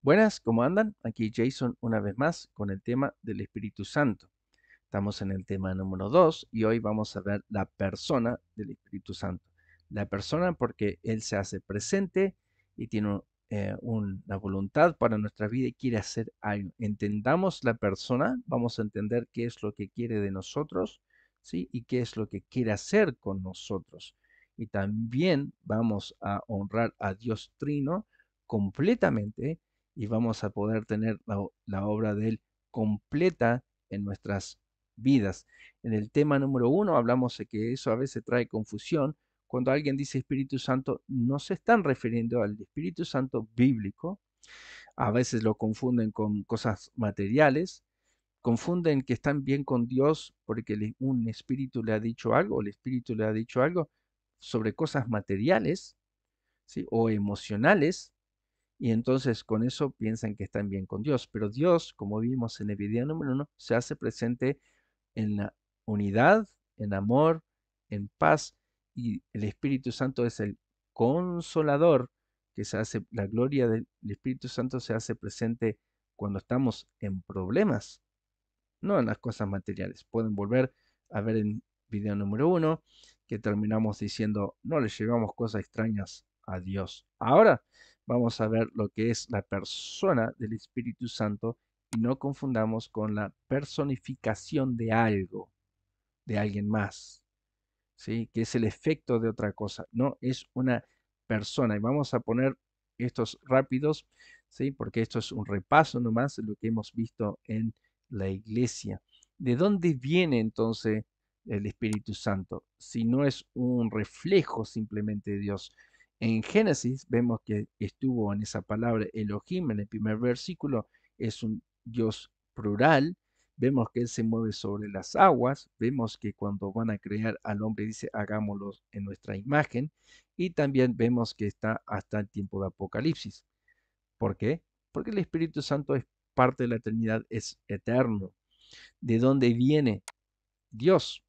Buenas, ¿cómo andan? Aquí Jason una vez más con el tema del Espíritu Santo. Estamos en el tema número 2 y hoy vamos a ver la persona del Espíritu Santo. La persona porque Él se hace presente y tiene eh, una voluntad para nuestra vida y quiere hacer algo. Entendamos la persona, vamos a entender qué es lo que quiere de nosotros, ¿sí? Y qué es lo que quiere hacer con nosotros. Y también vamos a honrar a Dios Trino completamente y vamos a poder tener la, obra de Él completa en nuestras vidas. En el tema número uno hablamos de que eso a veces trae confusión. Cuando alguien dice Espíritu Santo, no se están refiriendo al Espíritu Santo bíblico. A veces lo confunden con cosas materiales. Confunden que están bien con Dios porque un espíritu le ha dicho algo, el espíritu le ha dicho algo sobre cosas materiales ¿sí? o emocionales y entonces con eso piensan que están bien con Dios. Pero Dios, como vimos en el video número uno, se hace presente en la unidad, en amor, en paz. Y el Espíritu Santo es el consolador que se hace, la gloria del Espíritu Santo se hace presente cuando estamos en problemas, no en las cosas materiales. Pueden volver a ver en video número uno que terminamos diciendo, no le llevamos cosas extrañas a Dios. Ahora vamos a ver lo que es la persona del Espíritu Santo y no confundamos con la personificación de algo, de alguien más, ¿sí? que es el efecto de otra cosa. No, es una persona. Y vamos a poner estos rápidos, ¿sí? porque esto es un repaso nomás de lo que hemos visto en la iglesia. ¿De dónde viene entonces el Espíritu Santo? Si no es un reflejo simplemente de Dios, en Génesis vemos que estuvo en esa palabra Elohim en el primer versículo, es un Dios plural, vemos que Él se mueve sobre las aguas, vemos que cuando van a crear al hombre dice hagámoslo en nuestra imagen, y también vemos que está hasta el tiempo de Apocalipsis. ¿Por qué? Porque el Espíritu Santo es parte de la eternidad, es eterno. ¿De dónde viene? Dios.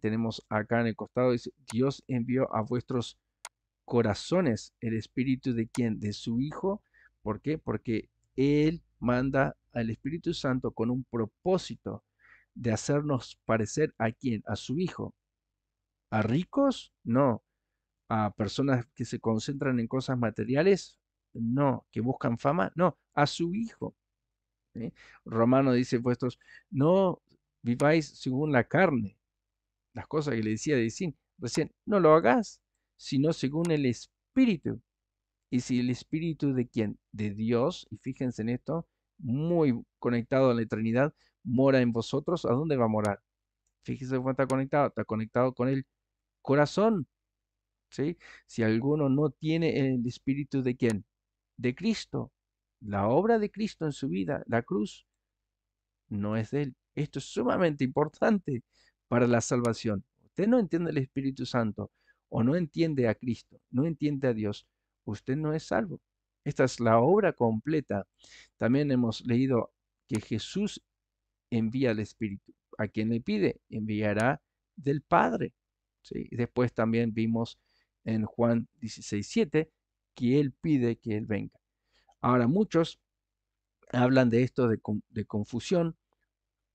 Tenemos acá en el costado, dice, Dios envió a vuestros corazones el espíritu de quién? De su Hijo. ¿Por qué? Porque Él manda al Espíritu Santo con un propósito de hacernos parecer a quién? A su Hijo. ¿A ricos? No. ¿A personas que se concentran en cosas materiales? No. ¿Que buscan fama? No. A su Hijo. Romano dice, vuestros, no viváis según la carne. Las cosas que le decía de recién, no lo hagas sino según el Espíritu. Y si el Espíritu de quién? De Dios, y fíjense en esto, muy conectado a la eternidad, mora en vosotros, ¿a dónde va a morar? Fíjense cómo está conectado, está conectado con el corazón. ¿sí? Si alguno no tiene el Espíritu de quién? De Cristo. La obra de Cristo en su vida, la cruz, no es de él. Esto es sumamente importante para la salvación. Usted no entiende el Espíritu Santo, o no entiende a Cristo, no entiende a Dios, usted no es salvo. Esta es la obra completa. También hemos leído que Jesús envía al Espíritu. A quien le pide, enviará del Padre. ¿sí? Después también vimos en Juan 16.7 que Él pide que Él venga. Ahora muchos hablan de esto de, de confusión.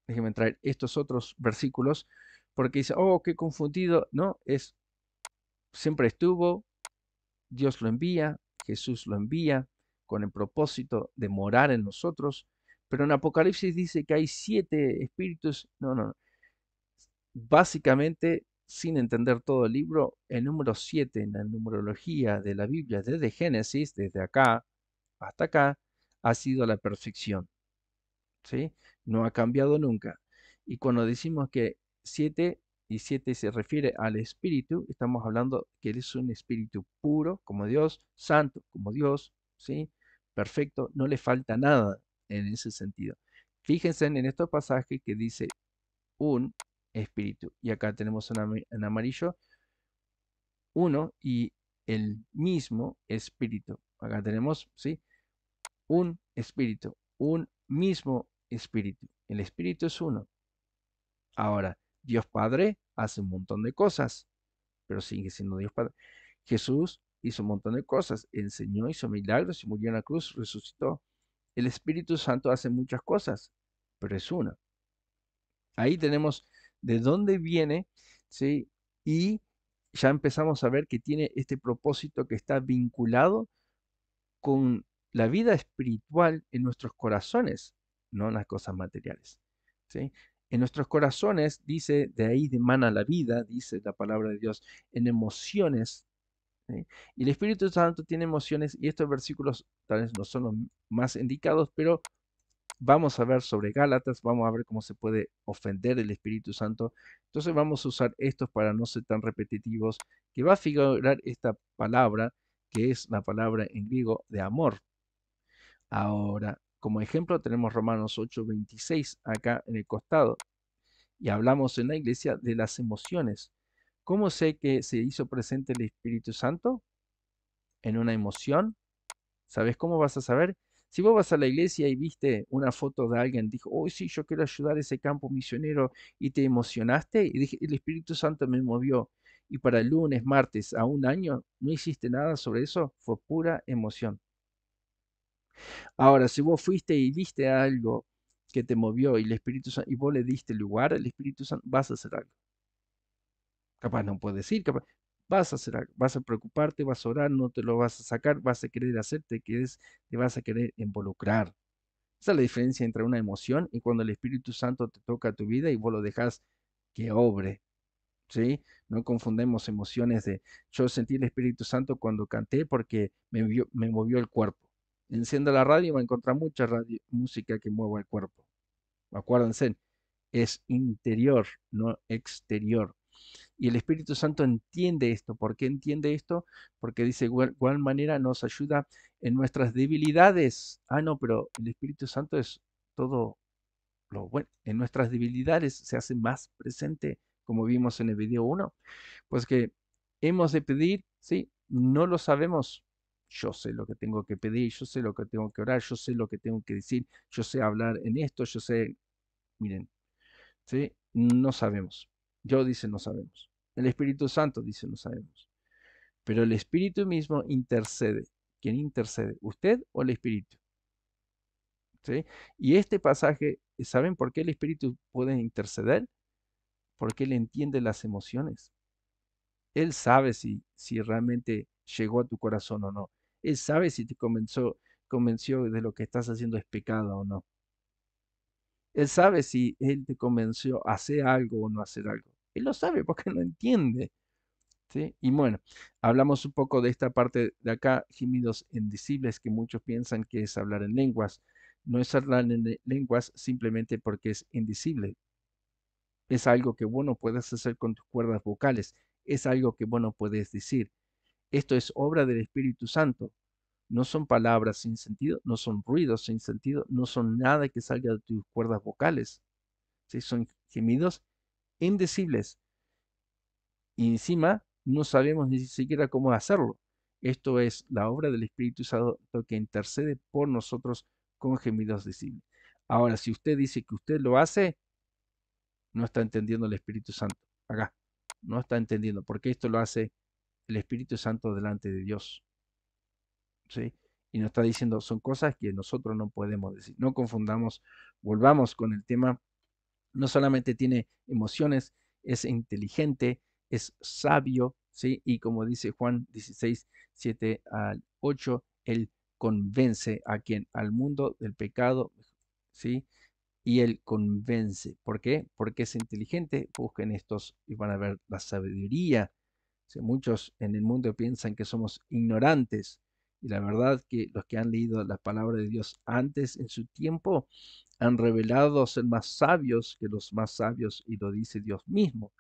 Déjenme traer estos otros versículos porque dice, oh, qué confundido. No, es siempre estuvo, Dios lo envía, Jesús lo envía con el propósito de morar en nosotros, pero en Apocalipsis dice que hay siete espíritus, no, no, básicamente sin entender todo el libro, el número siete en la numerología de la Biblia desde Génesis, desde acá hasta acá, ha sido la perfección. ¿Sí? No ha cambiado nunca. Y cuando decimos que siete y 7 se refiere al espíritu, estamos hablando que él es un espíritu puro como Dios, santo como Dios, ¿sí? Perfecto, no le falta nada en ese sentido. Fíjense en estos pasajes que dice un espíritu. Y acá tenemos en amarillo uno y el mismo espíritu. Acá tenemos, ¿sí? Un espíritu, un mismo espíritu. El espíritu es uno. Ahora, Dios Padre hace un montón de cosas, pero sigue siendo Dios Padre. Jesús hizo un montón de cosas, enseñó, hizo milagros murió en la cruz, resucitó. el Espíritu Santo hace muchas cosas, pero es una. Ahí tenemos de dónde viene, ¿sí? Y ya empezamos a ver que tiene este propósito que está vinculado con la vida espiritual en nuestros corazones, no en las cosas materiales. ¿sí? En nuestros corazones, dice, de ahí demana la vida, dice la palabra de Dios, en emociones. Y el Espíritu Santo tiene emociones, y estos versículos tal vez no son los más indicados, pero vamos a ver sobre Gálatas, vamos a ver cómo se puede ofender el Espíritu Santo. Entonces vamos a usar estos para no ser tan repetitivos, que va a figurar esta palabra, que es la palabra en griego de amor. Ahora, como ejemplo tenemos Romanos 8:26 acá en el costado. Y hablamos en la iglesia de las emociones. ¿Cómo sé que se hizo presente el Espíritu Santo? En una emoción. ¿Sabes cómo vas a saber? Si vos vas a la iglesia y viste una foto de alguien, dijo, oh sí, yo quiero ayudar a ese campo misionero y te emocionaste y dije, el Espíritu Santo me movió. Y para el lunes, martes, a un año, no hiciste nada sobre eso, fue pura emoción. Ahora, si vos fuiste y viste algo que te movió y el Espíritu Santo, y vos le diste lugar al Espíritu Santo, vas a hacer algo. Capaz no puedes decir, capaz, vas a hacer algo, vas a preocuparte, vas a orar, no te lo vas a sacar, vas a querer hacerte, que es, te vas a querer involucrar. Esa es la diferencia entre una emoción y cuando el Espíritu Santo te toca tu vida y vos lo dejas que obre. ¿Sí? No confundemos emociones de yo sentí el Espíritu Santo cuando canté porque me, me movió el cuerpo. Encienda la radio y va a encontrar mucha radio, música que mueva el cuerpo. Acuérdense, es interior, no exterior. Y el Espíritu Santo entiende esto. ¿Por qué entiende esto? Porque dice, igual manera nos ayuda en nuestras debilidades. Ah, no, pero el Espíritu Santo es todo lo bueno. En nuestras debilidades se hace más presente, como vimos en el video 1. Pues que hemos de pedir, sí, no lo sabemos, yo sé lo que tengo que pedir, yo sé lo que tengo que orar, yo sé lo que tengo que decir, yo sé hablar en esto, yo sé, miren, ¿sí? No sabemos. Yo dice no sabemos. El Espíritu Santo dice no sabemos. Pero el Espíritu mismo intercede. ¿Quién intercede? ¿Usted o el Espíritu? ¿Sí? Y este pasaje, ¿saben por qué el Espíritu puede interceder? Porque Él entiende las emociones. Él sabe si, si realmente llegó a tu corazón o no. Él sabe si te convenció, de lo que estás haciendo es pecado o no. Él sabe si Él te convenció a hacer algo o no hacer algo. Él lo sabe porque no entiende. ¿sí? Y bueno, hablamos un poco de esta parte de acá, gemidos indecibles, que muchos piensan que es hablar en lenguas. No es hablar en lenguas simplemente porque es indecible. Es algo que bueno puedes hacer con tus cuerdas vocales. Es algo que bueno puedes decir. Esto es obra del Espíritu Santo. No son palabras sin sentido, no son ruidos sin sentido, no son nada que salga de tus cuerdas vocales. ¿sí? Son gemidos indecibles. Y encima no sabemos ni siquiera cómo hacerlo. Esto es la obra del Espíritu Santo que intercede por nosotros con gemidos decibles. Ahora, si usted dice que usted lo hace, no está entendiendo el Espíritu Santo. Acá, no está entendiendo, porque esto lo hace el Espíritu Santo delante de Dios. ¿Sí? Y nos está diciendo, son cosas que nosotros no podemos decir. No confundamos, volvamos con el tema. No solamente tiene emociones, es inteligente, es sabio, ¿sí? Y como dice Juan 16, 7 al 8, él convence a quien, al mundo del pecado, ¿sí? Y él convence. ¿Por qué? Porque es inteligente. Busquen estos y van a ver la sabiduría muchos en el mundo piensan que somos ignorantes y la verdad que los que han leído la palabra de Dios antes en su tiempo han revelado ser más sabios que los más sabios y lo dice Dios mismo.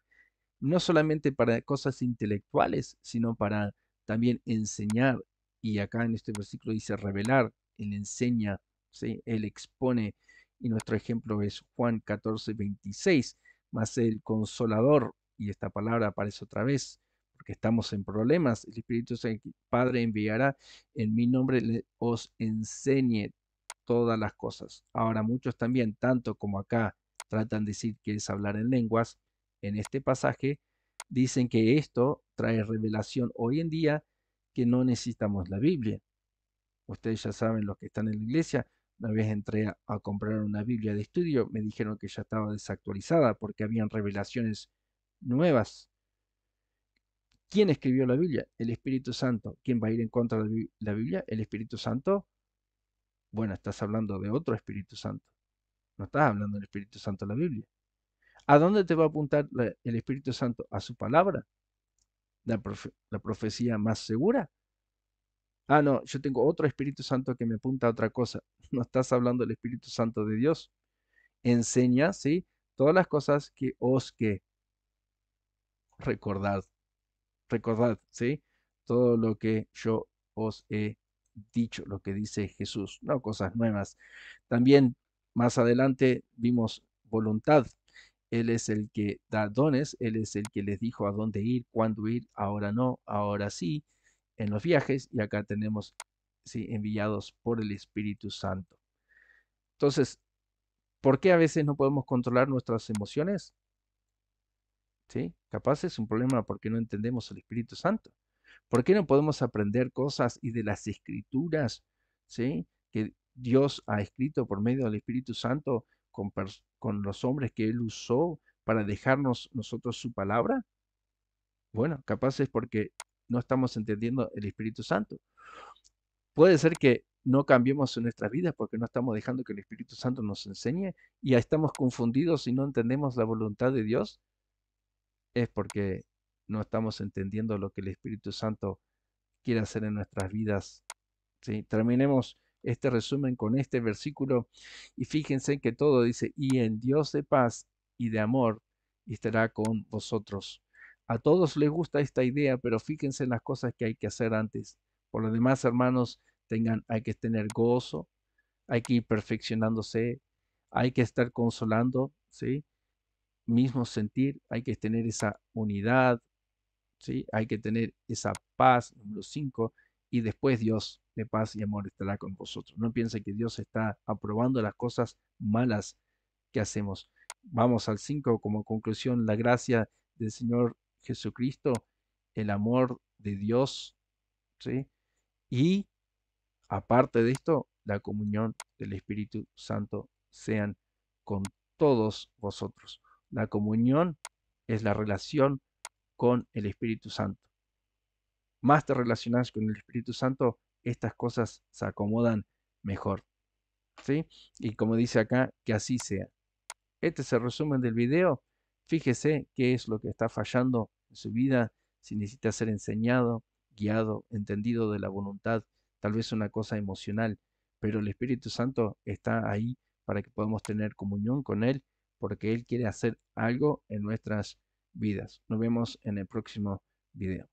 No solamente para cosas intelectuales, sino para también enseñar. Y acá en este versículo dice revelar, Él enseña, ¿sí? Él expone. Y nuestro ejemplo es Juan 14, 26, más el consolador, y esta palabra aparece otra vez, porque estamos en problemas, el Espíritu Padre enviará en mi nombre, os enseñe todas las cosas. Ahora muchos también, tanto como acá, tratan de decir que es hablar en lenguas, en este pasaje dicen que esto trae revelación hoy en día que no necesitamos la Biblia. Ustedes ya saben, los que están en la iglesia, Una vez entré a, a comprar una Biblia de estudio, me dijeron que ya estaba desactualizada porque habían revelaciones nuevas. ¿Quién escribió la Biblia? El Espíritu Santo. ¿Quién va a ir en contra de la Bi- la Biblia? El Espíritu Santo. Bueno, estás hablando de otro Espíritu Santo. No estás hablando del Espíritu Santo de la Biblia. ¿A dónde te va a apuntar el Espíritu Santo? A su palabra, la, la profecía más segura. Ah, no, yo tengo otro Espíritu Santo que me apunta a otra cosa. No estás hablando del Espíritu Santo de Dios. Enseña, ¿sí? Todas las cosas que os que recordad. Recordad, ¿sí? Todo lo que yo os he dicho, lo que dice Jesús, no cosas nuevas. También más adelante vimos voluntad. Él es el que da dones, Él es el que les dijo a dónde ir, cuándo ir, ahora no, ahora sí, en los viajes, y acá tenemos, sí, enviados por el Espíritu Santo. Entonces, ¿por qué a veces no podemos controlar nuestras emociones? Capaz es un problema porque no entendemos el Espíritu Santo. ¿Por qué no podemos aprender cosas y de las escrituras, ¿sí? que Dios ha escrito por medio del Espíritu Santo con, con los hombres que Él usó para dejarnos nosotros su palabra? Bueno, capaz es porque no estamos entendiendo el Espíritu Santo. Puede ser que no cambiemos en nuestras vidas porque no estamos dejando que el Espíritu Santo nos enseñe y ya estamos confundidos y no entendemos la voluntad de Dios. Es porque no estamos entendiendo lo que el Espíritu Santo quiere hacer en nuestras vidas. ¿sí? Terminemos este resumen con este versículo y fíjense que todo dice, y en Dios de paz y de amor estará con vosotros. A todos les gusta esta idea, pero fíjense en las cosas que hay que hacer antes. Por lo demás, hermanos, tengan, hay que tener gozo, hay que ir perfeccionándose, hay que estar consolando, ¿sí? Mismo sentir, hay que tener esa unidad, ¿sí? Hay que tener esa paz, número 5, y después Dios de paz y amor estará con vosotros. No piense que Dios está aprobando las cosas malas que hacemos. Vamos al 5 como conclusión, la gracia del Señor Jesucristo, el amor de Dios, ¿sí? Y aparte de esto, la comunión del Espíritu Santo sean con todos vosotros. La comunión es la relación con el Espíritu Santo. Más te relacionas con el Espíritu Santo, estas cosas se acomodan mejor. ¿Sí? Y como dice acá, que así sea. Este es el resumen del video. Fíjese qué es lo que está fallando en su vida, si necesita ser enseñado, guiado, entendido de la voluntad, tal vez una cosa emocional, pero el Espíritu Santo está ahí para que podamos tener comunión con Él, porque Él quiere hacer algo en nuestras vidas. Nos vemos en el próximo video.